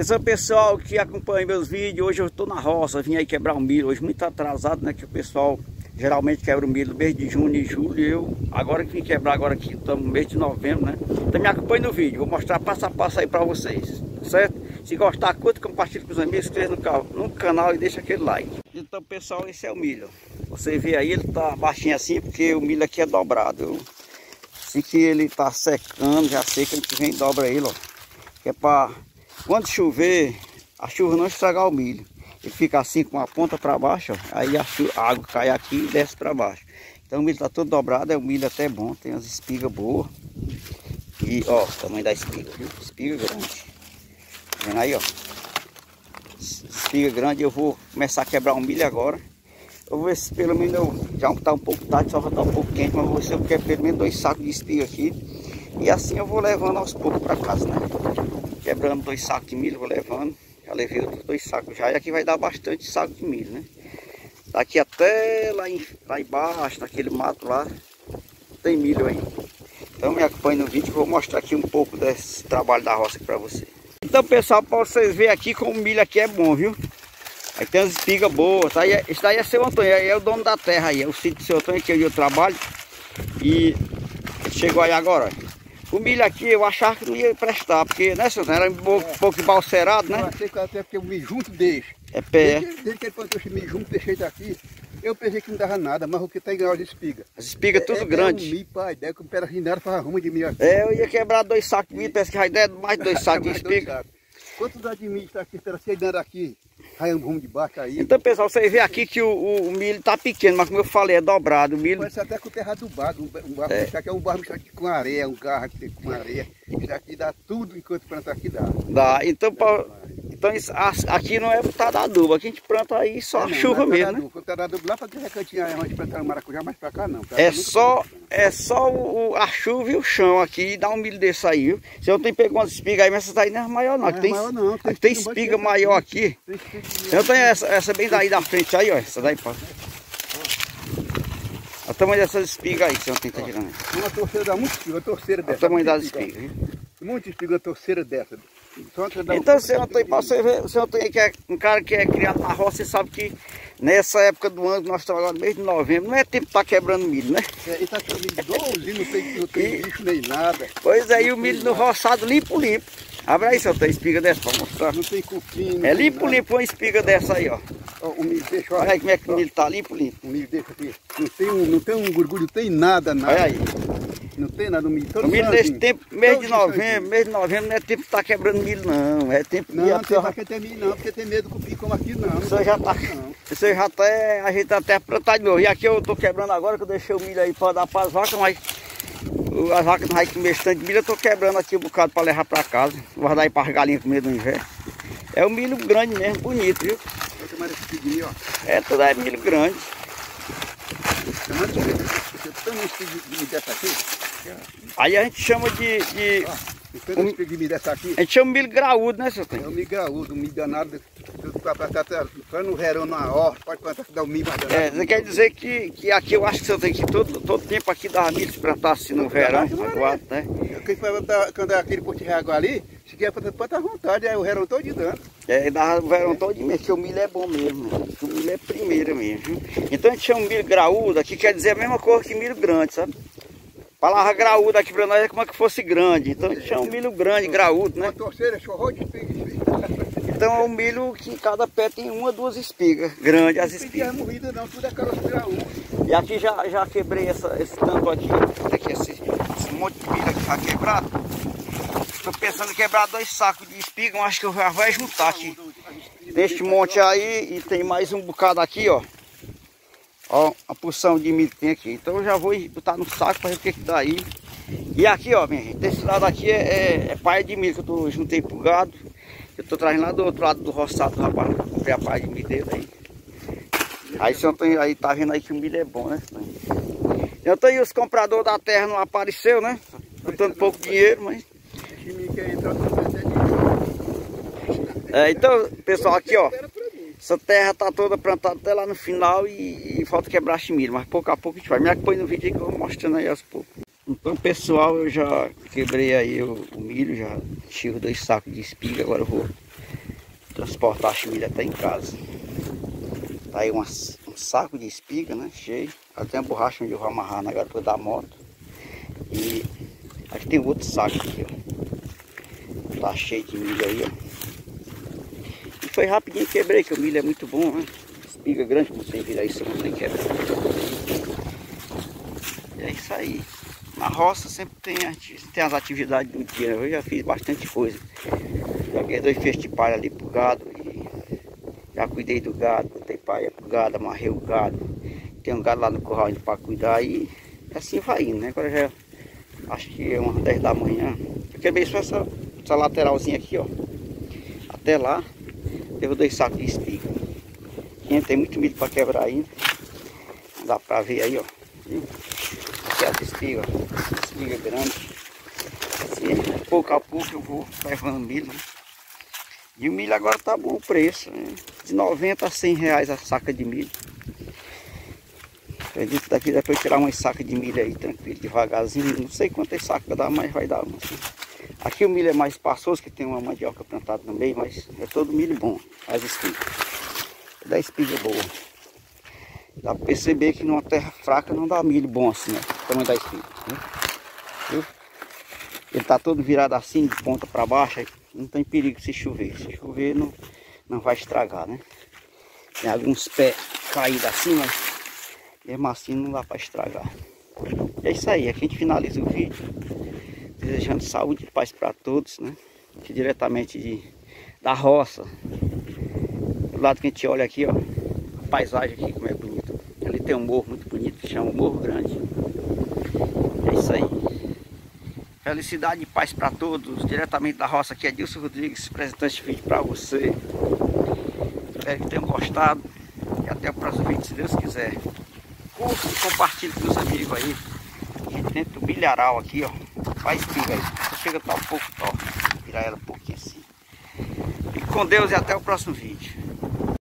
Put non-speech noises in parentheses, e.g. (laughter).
O pessoal que acompanha meus vídeos, hoje eu estou na roça, vim aí quebrar o milho, hoje muito atrasado, né, que o pessoal geralmente quebra o milho no mês de junho e julho, e eu agora que vim quebrar agora aqui, estamos no mês de novembro, né, então me acompanhe no vídeo, vou mostrar passo a passo aí para vocês, certo? Se gostar, curta, compartilhe com os amigos, inscreva no, no canal e deixa aquele like. Então pessoal, esse é o milho, você vê aí, ele tá baixinho assim, porque o milho aqui é dobrado, assim que ele tá secando, já sei que ele vem dobra ele, ó, que é para quando chover, a chuva não estragar o milho. Ele fica assim com a ponta para baixo, ó, aí a, chuva, a, água cai aqui e desce para baixo. Então o milho está todo dobrado, é o milho até bom, tem as espigas boas. E ó, o tamanho da espiga, viu? Espiga grande. Tá vendo aí, ó. Espiga grande, eu vou começar a quebrar o milho agora. Eu vou ver se pelo menos eu, já está um pouco tarde, só vai estar um pouco quente, mas vou ver se eu quero pelo menos dois sacos de espiga aqui. E assim eu vou levando aos poucos para casa, né? Quebrando dois sacos de milho, vou levando. Já levei outros dois sacos já. E aqui vai dar bastante saco de milho, né? Daqui até lá, em, lá embaixo, naquele mato lá, tem milho aí. Então me acompanhe no vídeo que eu vou mostrar aqui um pouco desse trabalho da roça para você. Então pessoal, para vocês verem aqui como o milho aqui é bom, viu? Aí tem as espigas boas. Aí é, esse daí é seu Antônio, aí é o dono da terra aí. É o sítio do seu Antônio que é eu trabalho. E chegou aí agora, ó. O milho aqui eu achava que não ia prestar, porque, né, senhor? Era um pouco, é. pouco balcerado, né? Eu achei que até porque o milho junto deixa. É pé. Desde, desde que ele plantou esse milho junto, deixei daqui, eu pensei que não dava nada, mas o que tem grau de espiga. As espigas é, tudo é, grande. É um milho, pai, daí com um pedacinho dela faz rumo de milho aqui. É, eu ia quebrar dois sacos de milho, parece que já ideia mais de dois (laughs) sacos de espiga. Quantos dá de milho está aqui, ser dando aqui? Aí um rumo de baixo aí. Então, pessoal, você vê aqui que o, o, o, milho tá pequeno, mas como eu falei, é dobrado. O milho... Parece até com o terra do barro. Um barro é. aqui é um barro aqui com areia, um carro aqui com areia. Isso aqui dá tudo enquanto planta aqui dá. Dá. Então, pra... então isso, aqui não é botar da adubo, aqui a gente planta aí só é, não, chuva não é mesmo, né? Botar da adubo lá para aquele recantinho aí onde plantar maracujá, mas para cá não. É só, é só o, a chuva e o chão aqui, e dá um milho desse aí, viu? Se eu tenho pegado umas espigas aí, mas essa daí não é maior não. Não é tem, maior não. Tem, tem espiga maior aqui. Tem eu tenho essa, essa bem daí da frente aí, ó. Essa daí, pô. O tamanho dessas espigas aí que você não tá tirando. Uma torceira dá muito espiga, uma torceira dessa. O tamanho das espigas. Muita espiga, uma torceira dessa. Então, não tem, para você ver, o senhor tem que é um cara que é criado na roça, você sabe que nessa época do ano, nós estamos agora no mês de novembro, não é tempo de estar tá quebrando milho, né? É, está milho 12, não tem, não tem lixo nem nada. Pois é, e o milho no roçado limpo, limpo. Abre aí, senhor, tem espiga dessa para mostrar. Não tem cupim. É limpo, limpo uma espiga dessa aí, ó. o milho deixa, olha. aí como é que o milho tá limpo, limpo. O milho deixa aqui. Não tem um, não tem um gurgulho, não tem nada, nada. Olha aí. Não tem nada no milho. Todo o milho nesse tempo, mês de novembro, mês de novembro não é tempo de estar tá quebrando milho, não. É tempo não, de. Não, não tem pra que ter milho, não, porque tem medo do cupim como aqui, não. Você já tá. Você já tá. A gente tá até plantar de novo. E aqui eu tô quebrando agora, que eu deixei o milho aí para dar para as vacas, mas as vacas não vai comer tanto milho, eu tô quebrando aqui um bocado para levar para casa. Vou dar aí para as galinhas comer do inverno. É um milho grande mesmo, bonito, viu? É, tudo é milho grande. Aí a gente chama de... de um, a gente chama milho graúdo, né, seu É o milho graúdo, um milho danado para no verão na horta, pode plantar que dá o milho mais É, você quer dizer que, que aqui eu acho que você tem que todo, todo tempo aqui dar milho plantar assim no verão, aguado, né? Quando é aquele ponto de água ali, se quer plantar, planta à vontade, aí o verão todo dando. É, dá o verão todo mesmo, porque o milho é bom mesmo, o milho é primeiro mesmo. Então a gente chama milho graúdo, aqui quer dizer a mesma coisa que milho grande, sabe? Palavra graúdo aqui para nós é como é que fosse grande. Então a gente chama milho grande, graúdo, né? Uma torceira, chorrou de então é um milho que cada pé tem uma, duas espigas, grande as espigas. Não morrida não, tudo é caroço E aqui já, já quebrei essa, esse tanto aqui, aqui esse, esse monte de milho aqui já quebrado. Estou pensando em quebrar dois sacos de espiga, eu acho que eu já vou juntar aqui. Deste monte aí e tem mais um bocado aqui, ó. Ó, a porção de milho que tem aqui. Então eu já vou botar no saco para ver o que, que dá aí. E aqui, ó, minha gente, desse lado aqui é, é, é paia de milho que eu tô, juntei pro gado. Eu tô trazendo lá do outro lado do roçado, rapaz. Comprei a pá de milho dele aí. Aí você tem, aí tá vendo aí que o milho é bom, né? Então aí os compradores da terra não apareceu, né? Botando pouco dinheiro, mas. É, então, pessoal, aqui ó. Essa terra tá toda plantada até lá no final e, e falta quebrar milho, mas pouco a pouco a gente vai. Me acompanha no vídeo que eu vou mostrando aí aos poucos. Então pessoal, eu já quebrei aí o, o milho, já tiro dois sacos de espiga, agora eu vou transportar a milho até em casa. Tá aí um saco de espiga, né? Cheio. Até a borracha onde eu vou amarrar na garupa da moto. E aqui tem outro saco aqui, ó. Tá cheio de milho aí, ó. Foi rapidinho quebrei, que o milho é muito bom, né? Espiga grande, como você virar isso, não tem quebrar. E é isso aí. Na roça sempre tem, tem as atividades do dia. Eu já fiz bastante coisa. Joguei dois feixes de palha ali pro gado. já cuidei do gado, botei palha pro gado, amarrei o gado. Tem um gado lá no curral ainda para cuidar e assim vai indo, né? Agora já acho que é umas 10 da manhã. Eu quebrei só essa, essa lateralzinha aqui, ó. Até lá, teve dois sacos de espiga. Aqui tem muito milho para quebrar ainda. Dá para ver aí, ó. Aqui é as espigas, espiga grande. Assim, pouco a pouco eu vou levando milho. Né? E o milho agora tá bom o preço, né? de 90 a 100 reais a saca de milho. Acredito que daqui dá para tirar uma saca de milho aí tranquilo, devagarzinho. Não sei quantas sacas dá, mas vai dar. Assim. Aqui o milho é mais espaçoso, que tem uma mandioca plantada no meio, mas é todo milho bom, as espigas. É da espiga boa. Dá para perceber que numa terra fraca não dá milho bom assim, né? O tamanho da espiga. Né? Viu? Ele tá todo virado assim, de ponta para baixo, não tem perigo se chover. Se chover não, não vai estragar, né? Tem alguns pés caídos assim, mas mesmo assim não dá para estragar. É isso aí, aqui a gente finaliza o vídeo. Desejando saúde e paz para todos, né? Aqui diretamente de, da roça. Do lado que a gente olha aqui, ó. A paisagem aqui como é bonito. Ali tem um morro muito bonito que chama Morro Grande. É isso aí. Felicidade e paz para todos. Diretamente da roça aqui é Dilson Rodrigues, apresentando este vídeo para você. Espero que tenham gostado. E até o próximo vídeo, se Deus quiser. Curta e compartilhe com os amigos aí. A gente dentro do milharal aqui, ó. Faz espiga aí. Só chega a estar um pouco top. Virar ela um pouquinho assim. Fique com Deus e até o próximo vídeo.